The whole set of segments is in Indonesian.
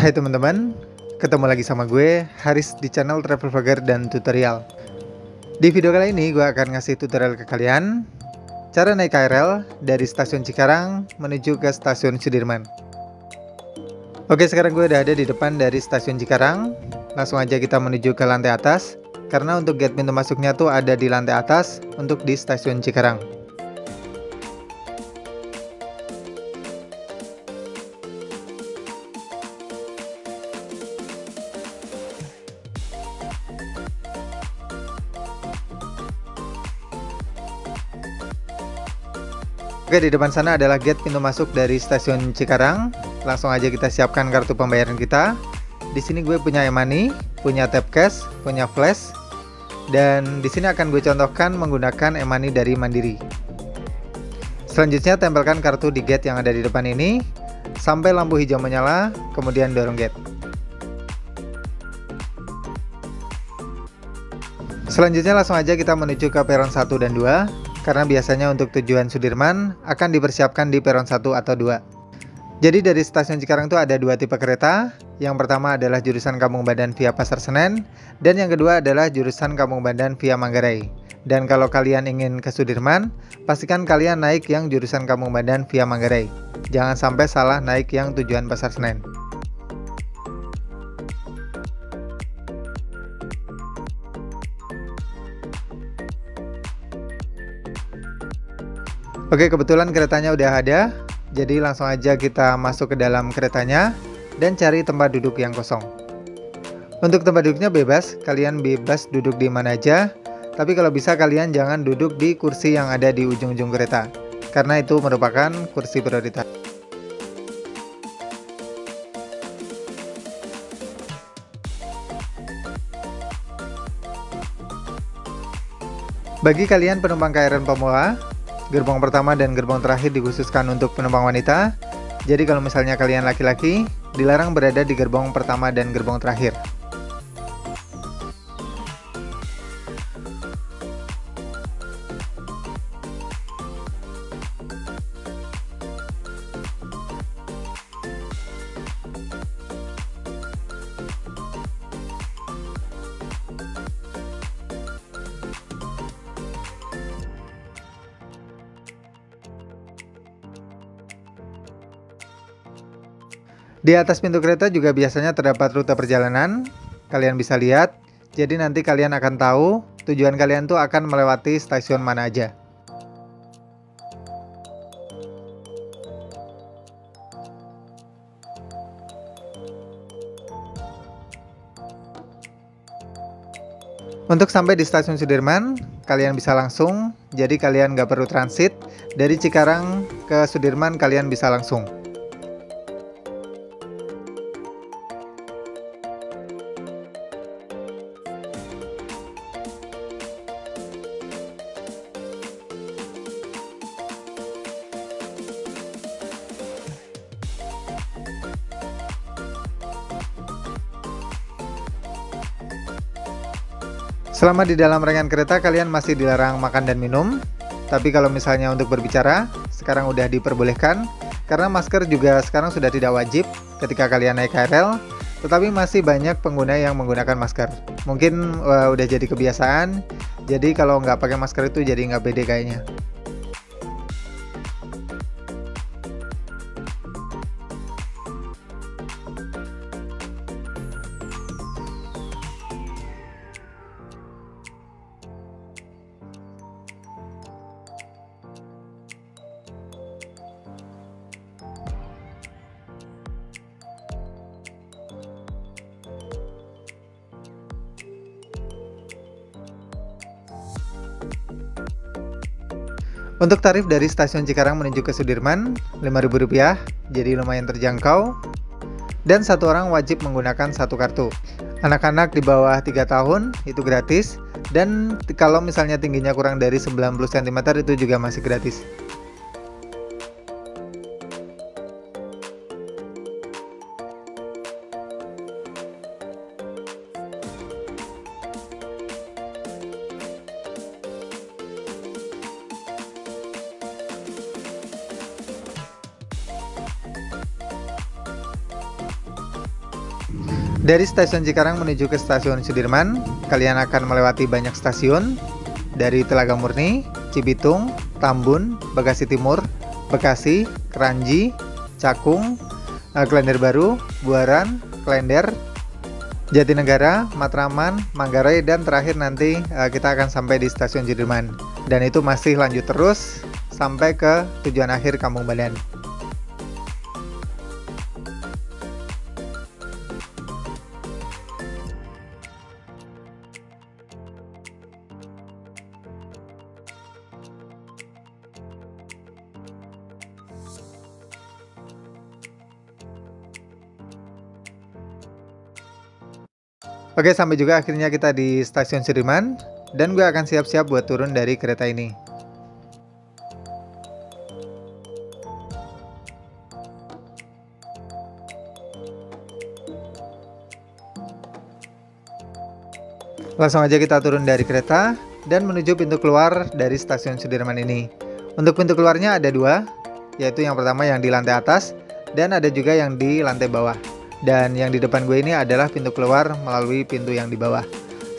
Hai teman-teman, ketemu lagi sama gue, Haris di channel Travel Vlogger dan Tutorial. Di video kali ini gue akan ngasih tutorial ke kalian cara naik KRL dari stasiun Cikarang menuju ke stasiun Sudirman. Oke, sekarang gue udah ada di depan dari stasiun Cikarang. Langsung aja kita menuju ke lantai atas, karena untuk gate pintu masuknya tuh ada di lantai atas untuk di stasiun Cikarang. Oke, di depan sana adalah gate pintu masuk dari stasiun Cikarang. Langsung aja kita siapkan kartu pembayaran kita. Di sini gue punya e-money, punya tap cash, punya flash, dan di sini akan gue contohkan menggunakan e-money dari Mandiri. Selanjutnya tempelkan kartu di gate yang ada di depan ini sampai lampu hijau menyala, kemudian dorong gate. Selanjutnya langsung aja kita menuju ke peron 1 dan 2 karena biasanya untuk tujuan Sudirman akan dipersiapkan di peron 1 atau 2. Jadi dari stasiun Cikarang itu ada dua tipe kereta. Yang pertama adalah jurusan Kampung Badan via Pasar Senen dan yang kedua adalah jurusan Kampung Badan via Manggarai. Dan kalau kalian ingin ke Sudirman, pastikan kalian naik yang jurusan Kampung Badan via Manggarai. Jangan sampai salah naik yang tujuan Pasar Senen. Oke, kebetulan keretanya udah ada, jadi langsung aja kita masuk ke dalam keretanya dan cari tempat duduk yang kosong. Untuk tempat duduknya bebas, kalian bebas duduk di mana aja, tapi kalau bisa kalian jangan duduk di kursi yang ada di ujung-ujung kereta, karena itu merupakan kursi prioritas. Bagi kalian penumpang KRL pemula, Gerbong pertama dan gerbong terakhir dikhususkan untuk penumpang wanita. Jadi kalau misalnya kalian laki-laki, dilarang berada di gerbong pertama dan gerbong terakhir. Di atas pintu kereta juga biasanya terdapat rute perjalanan. Kalian bisa lihat. Jadi nanti kalian akan tahu tujuan kalian tuh akan melewati stasiun mana aja. Untuk sampai di stasiun Sudirman, kalian bisa langsung, jadi kalian nggak perlu transit. Dari Cikarang ke Sudirman kalian bisa langsung. Selama di dalam rangkaian kereta kalian masih dilarang makan dan minum, tapi kalau misalnya untuk berbicara, sekarang udah diperbolehkan karena masker juga sekarang sudah tidak wajib ketika kalian naik KRL, tetapi masih banyak pengguna yang menggunakan masker. Mungkin uh, udah jadi kebiasaan, jadi kalau nggak pakai masker itu jadi nggak pede kayaknya. Untuk tarif dari stasiun Cikarang menuju ke Sudirman, Rp5.000, jadi lumayan terjangkau. Dan satu orang wajib menggunakan satu kartu. Anak-anak di bawah 3 tahun itu gratis, dan kalau misalnya tingginya kurang dari 90 cm itu juga masih gratis. Dari stasiun Cikarang menuju ke stasiun Sudirman, kalian akan melewati banyak stasiun dari Telaga Murni, Cibitung, Tambun, Bekasi Timur, Bekasi, Keranji, Cakung, eh, Klender Baru, Buaran, Klender, Jatinegara, Matraman, Manggarai, dan terakhir nanti eh, kita akan sampai di stasiun Sudirman. Dan itu masih lanjut terus sampai ke tujuan akhir Kampung Balen. Oke, sampai juga akhirnya kita di stasiun Sudirman dan gue akan siap-siap buat turun dari kereta ini. Langsung aja kita turun dari kereta dan menuju pintu keluar dari stasiun Sudirman ini. Untuk pintu keluarnya ada dua, yaitu yang pertama yang di lantai atas dan ada juga yang di lantai bawah. Dan yang di depan gue ini adalah pintu keluar melalui pintu yang di bawah.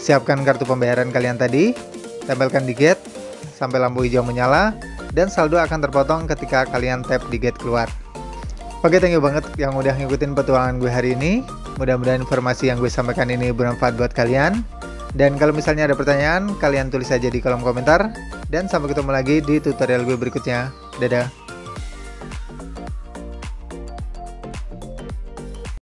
Siapkan kartu pembayaran kalian tadi, tempelkan di gate sampai lampu hijau menyala, dan saldo akan terpotong ketika kalian tap di gate keluar. Oke, thank you banget yang udah ngikutin petualangan gue hari ini. Mudah-mudahan informasi yang gue sampaikan ini bermanfaat buat kalian. Dan kalau misalnya ada pertanyaan, kalian tulis saja di kolom komentar. Dan sampai ketemu lagi di tutorial gue berikutnya. Dadah!